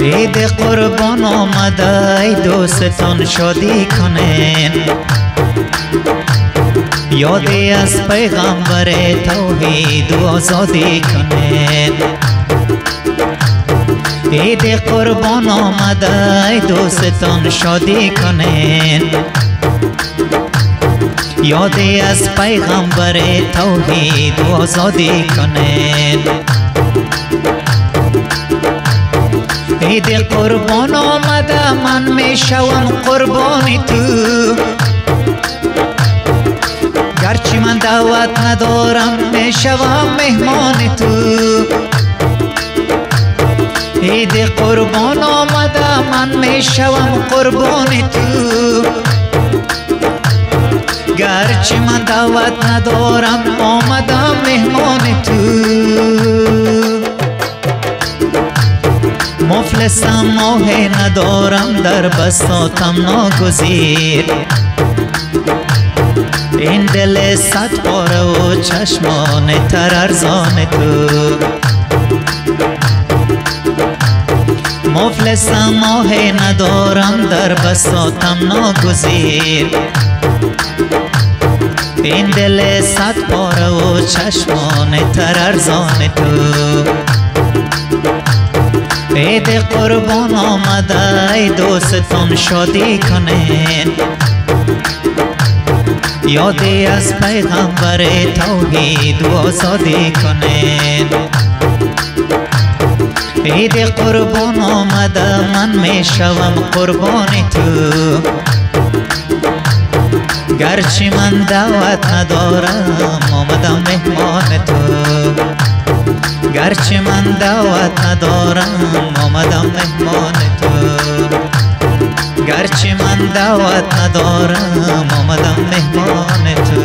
عید قربان آمده ای دوستان شادی کنین. یادی از پیغمبر توحید و آزادی کنین. عید قربان آمده ای دوستان شادی کنین. یادی از پیغمبر توحید و آزادی کنین. عید قربان آمده من شوم قربانی تو گرچه من دعوت ندارم می شوم مهمان تو عید قربان آمده من شوم قربانی تو گرچه من دعوت ندارم آمدم مفلسم ماه ندارم در بساتم ناگزیر. این دل صد پاره و چشمان تر ارزان تو. مفلسم ماه ندارم در بساتم ناگزیر. این دل صد پاره و چشمان تر ارزان تو. عید قربان آمده ای دوستان شادی کنین. یادی از پیغمبر توحید و آزادی کنین. عید قربان آمده من می شوم قربان تو. گرچه من دعوت ندارم آمدم مهمان تو. گرچه من دعوت ندارم آمدم مهمان تو. گرچه من دعوت ندارم آمدم مهمان تو.